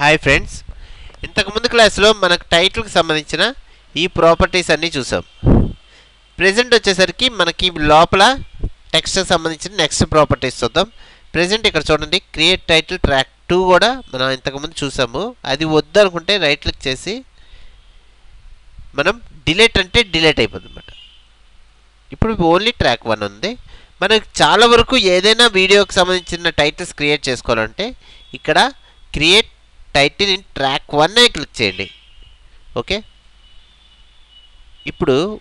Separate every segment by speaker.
Speaker 1: Hi friends ఇంతకుముందు క్లాస్లో మనకు టైటిల్కి సంబంధించిన ఈ ప్రాపర్టీస్ అన్నీ చూసాం. ప్రజెంట్ వచ్చేసరికి మనకి లోపల టెక్స్ట్కి సంబంధించిన నెక్స్ట్ ప్రాపర్టీస్ చూద్దాం. ప్రజెంట్ ఇక్కడ చూడండి క్రియేట్ టైటిల్ ట్రాక్ టూ కూడా మనం ఇంతకుముందు చూసాము. అది వద్దనుకుంటే రైట్ క్లిక్ చేసి మనం డిలేట్ అంటే డిలేట్ అయిపోతుంది అనమాట ఇప్పుడు ఓన్లీ ట్రాక్ వన్ ఉంది. మనకు చాలా వరకు ఏదైనా వీడియోకి సంబంధించిన టైటిల్స్ క్రియేట్ చేసుకోవాలంటే ఇక్కడ create title in track one click చేయండి. ఓకే? ఇప్పుడు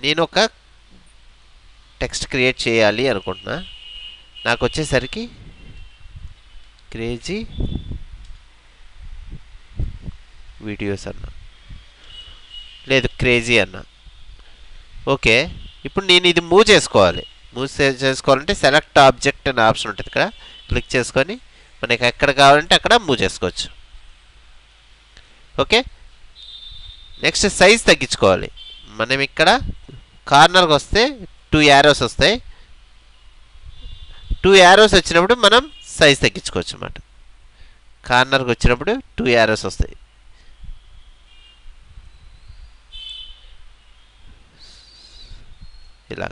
Speaker 1: నేను ఒక టెక్స్ట్ క్రియేట్ చేయాలి అనుకుంటున్నా. నాకు వచ్చేసరికి క్రేజీ వీడియోస్ అన్న. లేదు క్రేజీ అన్న. ఓకే? ఇప్పుడు నేను ఇది మూవ్ చేసుకోవాలి. మూవ్ చేసుకోవాలంటే సెలెక్ట్ ఆబ్జెక్ట్ అనే ఆప్షన్ ఉంటుంది ఇక్కడ క్లిక్ చేసుకొని మనకి ఎక్కడ కావాలంటే అక్కడ మూవ్ చేసుకోవచ్చు. ఓకే నెక్స్ట్ సైజ్ తగ్గించుకోవాలి. మనం ఇక్కడ కార్నర్కి వస్తే టూ యారోస్ వస్తాయి. టూ యారోస్ వచ్చినప్పుడు మనం సైజ్ తగ్గించుకోవచ్చు అన్నమాట. కార్నర్కి వచ్చినప్పుడు టూ యారోస్ వస్తాయి. ఇలా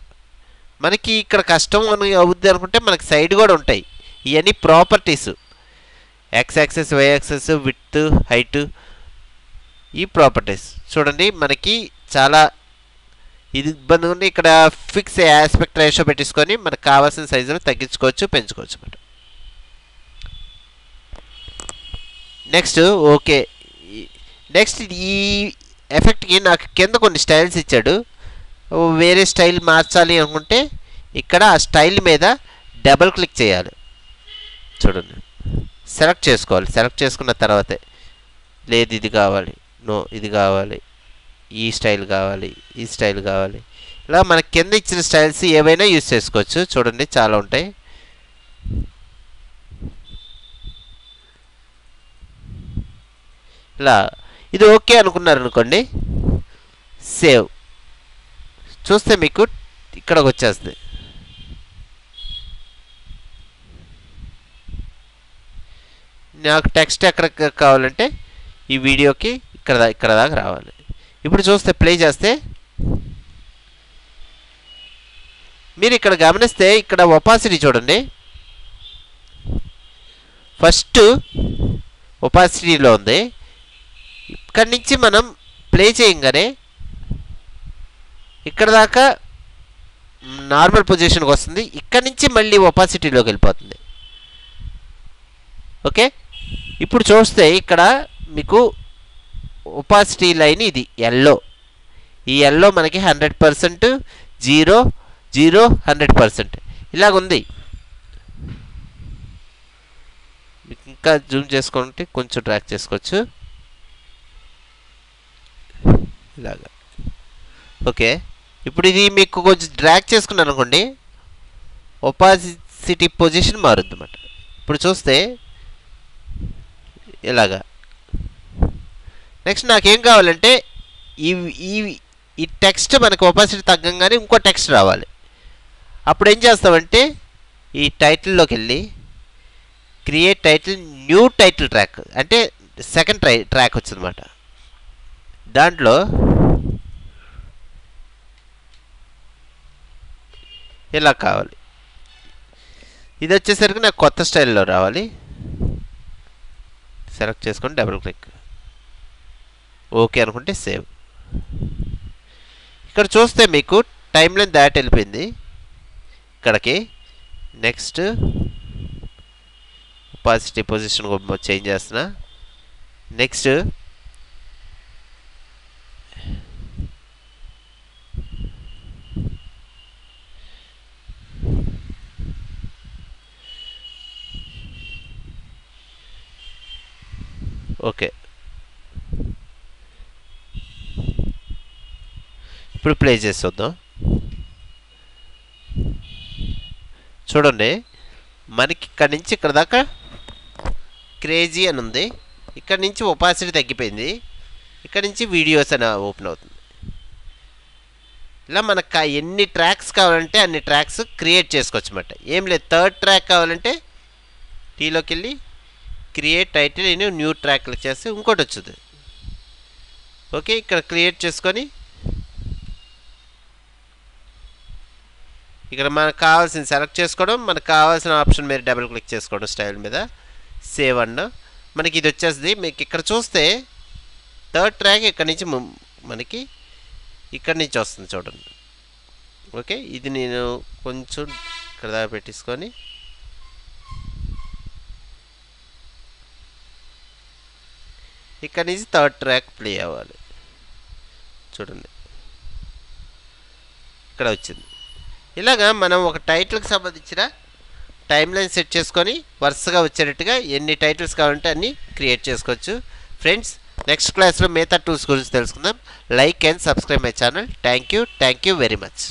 Speaker 1: మనకి ఇక్కడ కష్టం అని అవుద్ది అనుకుంటే మనకి సైడ్ కూడా ఉంటాయి. ఇవన్నీ properties X axis Y axis width height ఈ ప్రాపర్టీస్ చూడండి మనకి చాలా ఇది ఇబ్బంది ఉంది. ఇక్కడ ఫిక్స్ ఆస్పెక్ట్ రేషో పెట్టేసుకొని మనకు కావాల్సిన సైజులో తగ్గించుకోవచ్చు పెంచుకోవచ్చు అన్నమాట. నెక్స్ట్ ఓకే నెక్స్ట్ ఈ ఎఫెక్ట్కి నాకు కింద కొన్ని స్టైల్స్ ఇచ్చాడు. వేరే స్టైల్ మార్చాలి అనుకుంటే ఇక్కడ ఆ స్టైల్ మీద డబల్ క్లిక్ చేయాలి. చూడండి. సెలెక్ట్ చేసుకోవాలి. సెలెక్ట్ చేసుకున్న తర్వాతే లేదు ఇది కావాలి. నో ఇది కావాలి. ఈ స్టైల్ కావాలి. ఈ స్టైల్ కావాలి. ఇలా మన కింద ఇచ్చిన స్టైల్స్ ఏవైనా యూస్ చేసుకోవచ్చు. చూడండి చాలా ఉంటాయి. ఇలా ఇది ఓకే అనుకున్నారనుకోండి సేవ్ చూస్తే మీకు ఇక్కడికి వచ్చేస్తుంది. నాకు టెక్స్ట్ ఎక్కడ కావాలంటే ఈ వీడియోకి ఇక్కడ ఇక్కడ దాకా రావాలి. ఇప్పుడు చూస్తే ప్లే చేస్తే మీరు ఇక్కడ గమనిస్తే ఇక్కడ ఒపాసిటీ చూడండి. ఫస్ట్ ఒపాసిటీలో ఉంది. ఇక్కడి నుంచి మనం ప్లే చేయంగానే ఇక్కడ దాకా నార్మల్ పొజిషన్కి వస్తుంది. ఇక్కడ నుంచి మళ్ళీ ఒపాసిటీలోకి వెళ్ళిపోతుంది. ఓకే ఇప్పుడు చూస్తే ఇక్కడ మీకు ఒపాసిటీ లైన్ ఇది ఎల్లో ఈ ఎల్లో మనకి hundred percent zero zero hundred percent ఇలాగుంది. ఇంకా జూమ్ చేసుకుంటే కొంచెం ట్రాక్ చేసుకోవచ్చు. ఇలాగా. ఓకే. ఇప్పుడు ఇది మీకు కొంచెం డ్రాక్ చేసుకున్నాను అనుకోండి ఒపాసిటీ పొజిషన్ మారుద్ది ఇప్పుడు చూస్తే ఇలాగా. నెక్స్ట్ నాకేం కావాలంటే ఈ ఈ ఈ టెక్స్ట్ మనకు ఒపాసిటీ తగ్గంగానే ఇంకో టెక్స్ట్ రావాలి. అప్పుడు ఏం చేస్తామంటే ఈ టైటిల్లోకి వెళ్ళి create title new title track అంటే సెకండ్ ట్రై ట్రాక్ వచ్చిందన్నమాట. దాంట్లో ఇలా కావాలి. ఇది వచ్చేసరికి నాకు కొత్త స్టైల్లో రావాలి. సెలెక్ట్ చేసుకొని డబుల్ క్లిక్. ఓకే అనుకుంటే సేవ్. ఇక్కడ చూస్తే మీకు టైం లైన్ దాటి వెళ్ళిపోయింది. ఇక్కడికి నెక్స్ట్ పాజిటివ్ పొజిషన్ చేంజ్ చేస్తున్నా? Next okay. ఇప్పుడు ప్లే చేసి చూడండి మనకి ఇక్కడ నుంచి ఇక్కడ దాకా క్రేజీ అని ఉంది. ఇక్కడ నుంచి ఒపాసిటీ తగ్గిపోయింది. ఇక్కడ నుంచి వీడియోస్ అని ఓపెన్ అవుతుంది. ఇలా మనకు ఎన్ని ట్రాక్స్ కావాలంటే అన్ని ట్రాక్స్ క్రియేట్ చేసుకోవచ్చు అన్నమాట ఏం లేదు థర్డ్ ట్రాక్ కావాలంటే టీలోకి వెళ్ళి create title in new track click చేస్తే ఇంకోటి వచ్చింది. ఓకే ఇక్కడ క్రియేట్ చేసుకొని ఇక్కడ మనకు కావాల్సింది సెలెక్ట్ చేసుకోవడం మనకు కావాల్సిన ఆప్షన్ మీరు డబుల్ క్లిక్ చేసుకోవడం స్టైల్ మీద. సేవ్ అండ్ మనకి ఇది వచ్చేస్తుంది. మీకు ఇక్కడ చూస్తే థర్డ్ ట్రాక్ ఇక్కడ నుంచి మనకి ఇక్కడ నుంచి వస్తుంది చూడండి. ఓకే ఇది నేను కొంచెం ఇక్కడ దాకా పెట్టేసుకొని ఇక్కడ నుంచి థర్డ్ ట్రాక్ ప్లే అవ్వాలి. చూడండి. ఇక్కడ వచ్చింది. ఇలాగా మనం ఒక టైటిల్కి సంబంధించిన టైం లైన్ సెట్ చేసుకొని వరుసగా వచ్చేటట్టుగా ఎన్ని టైటిల్స్ కావాలంటే అన్నీ క్రియేట్ చేసుకోవచ్చు. ఫ్రెండ్స్ నెక్స్ట్ క్లాస్లో మిగతా టూల్స్ గురించి తెలుసుకుందాం. Like and subscribe my channel thank you thank you very much